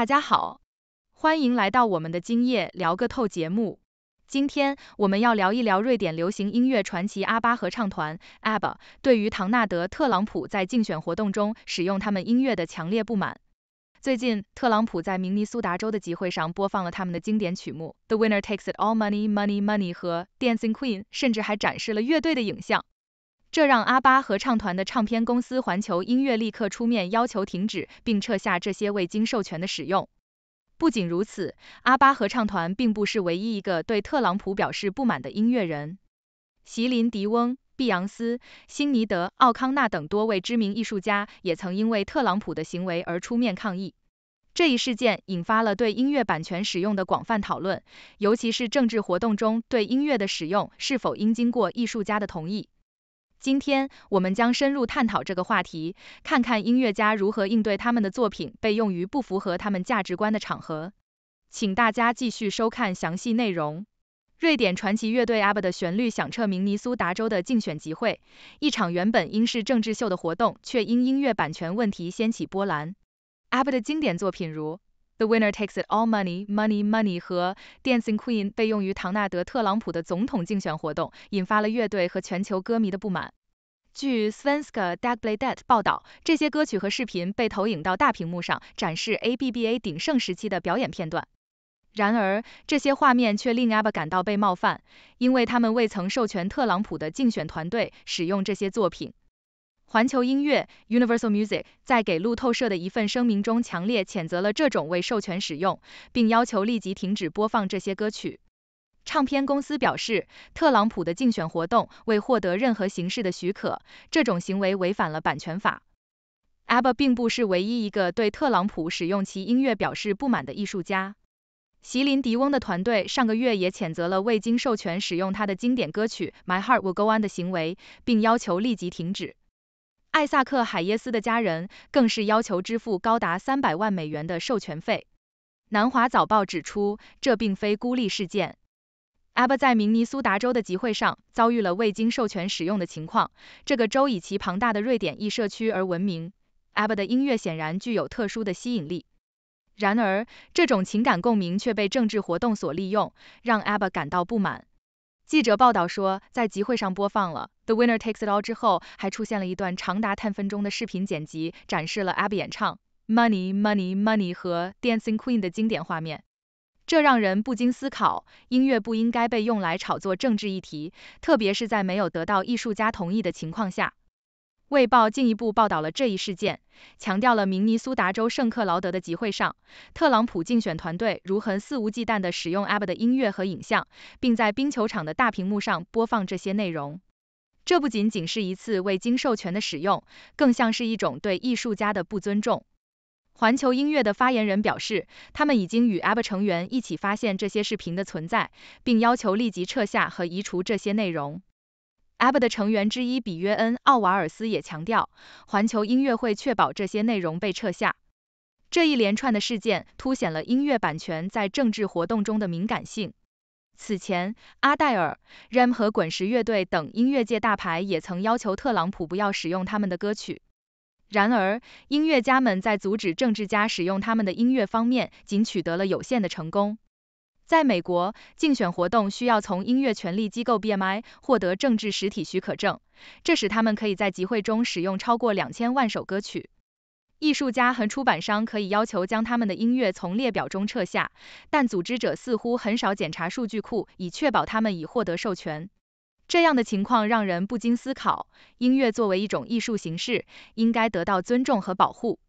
大家好，欢迎来到我们的今夜聊个透节目。今天我们要聊一聊瑞典流行音乐传奇阿巴合唱团 ABBA 对于唐纳德·特朗普在竞选活动中使用他们音乐的强烈不满。最近，特朗普在明尼苏达州的集会上播放了他们的经典曲目《The Winner Takes It All Money Money Money》和《Dancing Queen》，甚至还展示了乐队的影像。这让阿巴合唱团的唱片公司环球音乐立刻出面要求停止并撤下这些未经授权的使用。不仅如此，阿巴合唱团并不是唯一一个对特朗普表示不满的音乐人。席琳·迪翁、碧昂斯、辛尼德·奥康纳等多位知名艺术家也曾因为特朗普的行为而出面抗议。这一事件引发了对音乐版权使用的广泛讨论，尤其是政治活动中对音乐的使用是否应经过艺术家的同意。今天我们将深入探讨这个话题，看看音乐家如何应对他们的作品被用于不符合他们价值观的场合。请大家继续收看详细内容。瑞典传奇乐队 ABBA 的旋律响彻明尼苏达州的竞选集会，一场原本应是政治秀的活动，却因音乐版权问题掀起波澜。ABBA 的经典作品如 The Winner Takes It All Money Money Money 和 Dancing Queen 被用于唐纳德·特朗普的总统竞选活动，引发了乐队和全球歌迷的不满。据 Svenska Dagbladet 报道，这些歌曲和视频被投影到大屏幕上，展示 ABBA 鼎盛时期的表演片段。然而，这些画面却令 ABBA 感到被冒犯，因为他们未曾授权特朗普的竞选团队使用这些作品。环球音乐 Universal Music 在给路透社的一份声明中强烈谴责了这种未授权使用，并要求立即停止播放这些歌曲。唱片公司表示，特朗普的竞选活动未获得任何形式的许可，这种行为违反了版权法。ABBA 并不是唯一一个对特朗普使用其音乐表示不满的艺术家。席琳·迪翁的团队上个月也谴责了未经授权使用他的经典歌曲《My Heart Will Go On》的行为，并要求立即停止。艾萨克·海耶斯的家人更是要求支付高达三百万美元的授权费。南华早报指出，这并非孤立事件。ABBA 在明尼苏达州的集会上遭遇了未经授权使用的情况。这个州以其庞大的瑞典裔社区而闻名，ABBA 的音乐显然具有特殊的吸引力。然而，这种情感共鸣却被政治活动所利用，让 ABBA 感到不满。记者报道说，在集会上播放了《The Winner Takes It All》之后，还出现了一段长达 ten 分钟的视频剪辑，展示了 ABBA 演唱《Money Money Money》和《Dancing Queen》的经典画面。这让人不禁思考，音乐不应该被用来炒作政治议题，特别是在没有得到艺术家同意的情况下。卫报进一步报道了这一事件，强调了明尼苏达州圣克劳德的集会上，特朗普竞选团队如何肆无忌惮地使用 ABBA 的音乐和影像，并在冰球场的大屏幕上播放这些内容。这不仅仅是一次未经授权的使用，更像是一种对艺术家的不尊重。环球音乐的发言人表示，他们已经与 ABBA 成员一起发现这些视频的存在，并要求立即撤下和移除这些内容。ABBA 的成员之一比约恩·奥瓦尔斯也强调，环球音乐会确保这些内容被撤下。这一连串的事件凸显了音乐版权在政治活动中的敏感性。此前，阿黛尔、RAM 和滚石乐队等音乐界大牌也曾要求特朗普不要使用他们的歌曲。然而，音乐家们在阻止政治家使用他们的音乐方面仅取得了有限的成功。在美国，竞选活动需要从音乐权利机构 BMI 获得政治实体许可证，这使他们可以在集会中使用超过两千万首歌曲。艺术家和出版商可以要求将他们的音乐从列表中撤下，但组织者似乎很少检查数据库，以确保他们已获得授权。这样的情况让人不禁思考：音乐作为一种艺术形式，应该得到尊重和保护。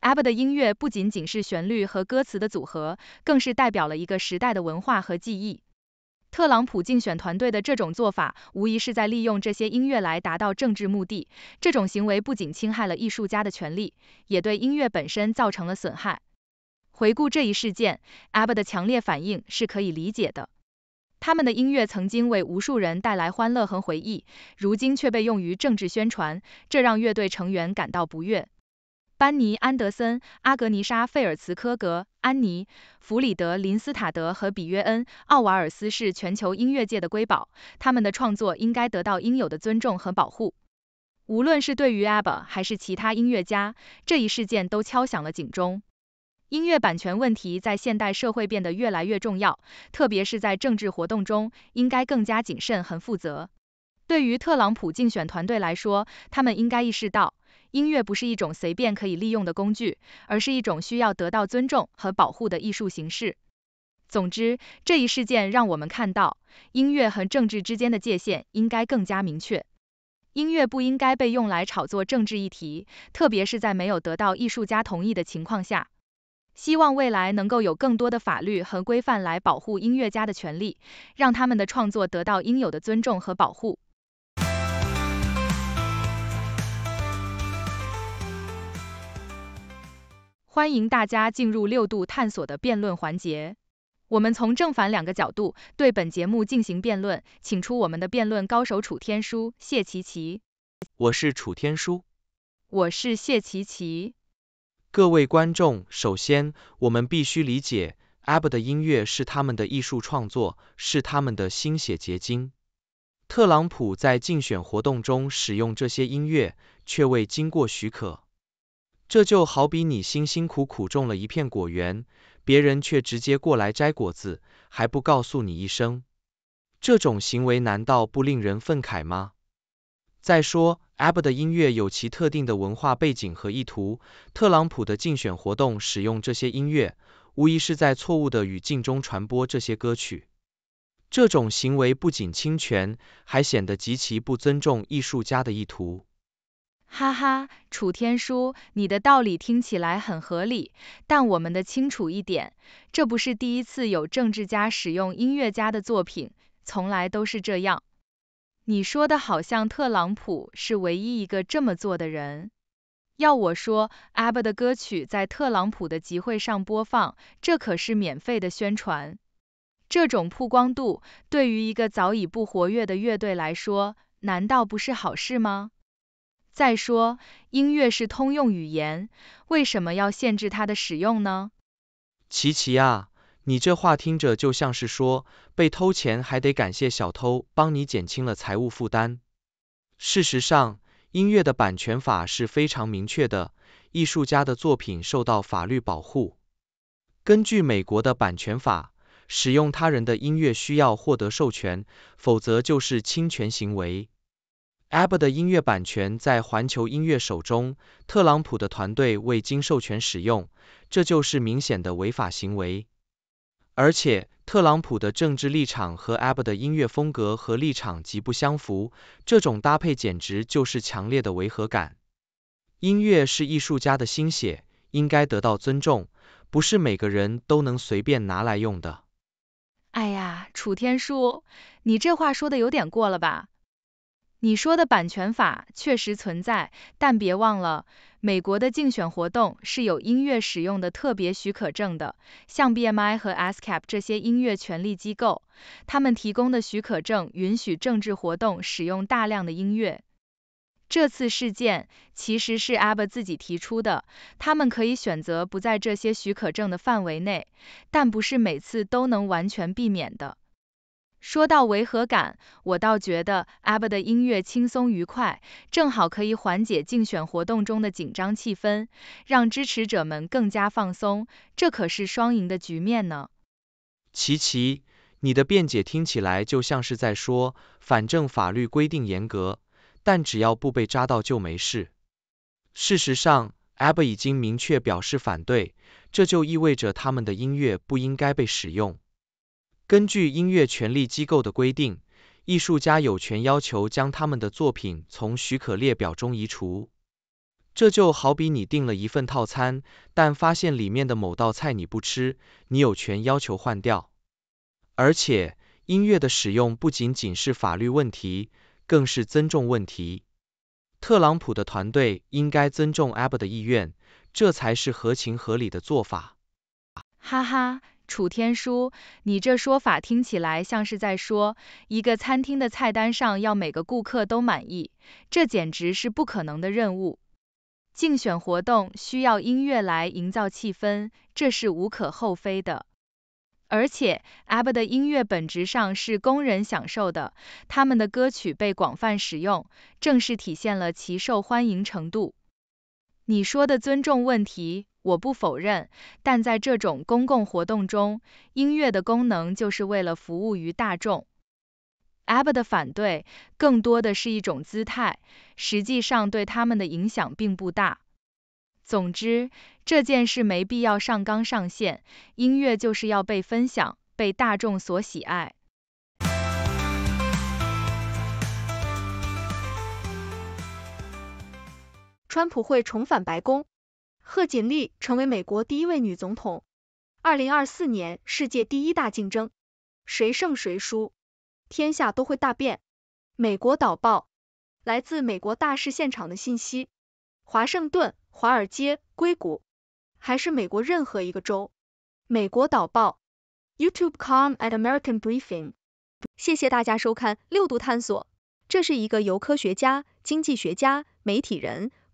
ABBA 的音乐不仅仅是旋律和歌词的组合，更是代表了一个时代的文化和记忆。特朗普竞选团队的这种做法，无疑是在利用这些音乐来达到政治目的。这种行为不仅侵害了艺术家的权利，也对音乐本身造成了损害。回顾这一事件，ABBA 的强烈反应是可以理解的。他们的音乐曾经为无数人带来欢乐和回忆，如今却被用于政治宣传，这让乐队成员感到不悦。班尼·安德森、阿格尼莎·费尔茨科格、安妮·弗里德林斯塔德和比约恩·奥瓦尔斯是全球音乐界的瑰宝，他们的创作应该得到应有的尊重和保护。无论是对于 ABBA 还是其他音乐家，这一事件都敲响了警钟。音乐版权问题在现代社会变得越来越重要，特别是在政治活动中，应该更加谨慎和负责。对于特朗普竞选团队来说，他们应该意识到，音乐不是一种随便可以利用的工具，而是一种需要得到尊重和保护的艺术形式。总之，这一事件让我们看到，音乐和政治之间的界限应该更加明确。音乐不应该被用来炒作政治议题，特别是在没有得到艺术家同意的情况下。希望未来能够有更多的法律和规范来保护音乐家的权利，让他们的创作得到应有的尊重和保护。欢迎大家进入六度探索的辩论环节。我们从正反两个角度对本节目进行辩论，请出我们的辩论高手楚天舒、谢琪琪。我是楚天舒。我是谢琪琪。各位观众，首先我们必须理解，ABBA 的音乐是他们的艺术创作，是他们的心血结晶。特朗普在竞选活动中使用这些音乐，却未经过许可。这就好比你辛辛苦苦种了一片果园。别人却直接过来摘果子，还不告诉你一声，这种行为难道不令人愤慨吗？再说，ABBA 的音乐有其特定的文化背景和意图，特朗普的竞选活动使用这些音乐，无疑是在错误的语境中传播这些歌曲。这种行为不仅侵权，还显得极其不尊重艺术家的意图。哈哈，楚天舒，你的道理听起来很合理，但我们的清楚一点，这不是第一次有政治家使用音乐家的作品，从来都是这样。你说的好像特朗普是唯一一个这么做的人。要我说，ABBA 的歌曲在特朗普的集会上播放，这可是免费的宣传。这种曝光度对于一个早已不活跃的乐队来说，难道不是好事吗？再说，音乐是通用语言，为什么要限制它的使用呢？琪琪啊，你这话听着就像是说，被偷钱还得感谢小偷帮你减轻了财务负担。事实上，音乐的版权法是非常明确的，艺术家的作品受到法律保护。根据美国的版权法，使用他人的音乐需要获得授权，否则就是侵权行为。ABBA 的音乐版权在环球音乐手中，特朗普的团队未经授权使用，这就是明显的违法行为。而且，特朗普的政治立场和 ABBA 的音乐风格和立场极不相符，这种搭配简直就是强烈的违和感。音乐是艺术家的心血，应该得到尊重，不是每个人都能随便拿来用的。哎呀，楚天舒，你这话说的有点过了吧？你说的版权法确实存在，但别忘了，美国的竞选活动是有音乐使用的特别许可证的，像 BMI 和 ASCAP 这些音乐权利机构，他们提供的许可证允许政治活动使用大量的音乐。这次事件其实是 ABBA 自己提出的，他们可以选择不在这些许可证的范围内，但不是每次都能完全避免的。说到违和感，我倒觉得 ABBA 的音乐轻松愉快，正好可以缓解竞选活动中的紧张气氛，让支持者们更加放松，这可是双赢的局面呢。琪琪，你的辩解听起来就像是在说，反正法律规定严格，但只要不被扎到就没事。事实上，ABBA 已经明确表示反对，这就意味着他们的音乐不应该被使用。根据音乐权利机构的规定，艺术家有权要求将他们的作品从许可列表中移除。这就好比你订了一份套餐，但发现里面的某道菜你不吃，你有权要求换掉。而且，音乐的使用不仅仅是法律问题，更是尊重问题。特朗普的团队应该尊重 a b b 的意愿，这才是合情合理的做法。哈哈。楚天舒，你这说法听起来像是在说，一个餐厅的菜单上要每个顾客都满意，这简直是不可能的任务。竞选活动需要音乐来营造气氛，这是无可厚非的。而且 abb 的音乐本质上是供人享受的，他们的歌曲被广泛使用，正是体现了其受欢迎程度。你说的尊重问题。我不否认，但在这种公共活动中，音乐的功能就是为了服务于大众。ABBA 的反对更多的是一种姿态，实际上对他们的影响并不大。总之，这件事没必要上纲上线，音乐就是要被分享，被大众所喜爱。川普会重返白宫，贺锦丽成为美国第一位女总统。二零二四年世界第一大竞争，谁胜谁输，天下都会大变。美国导报，来自美国大事现场的信息，华盛顿。华尔街、硅谷，还是美国任何一个州？美国导报，YouTube.com at American Briefing。谢谢大家收看六度探索，这是一个由科学家、经济学家、媒体人、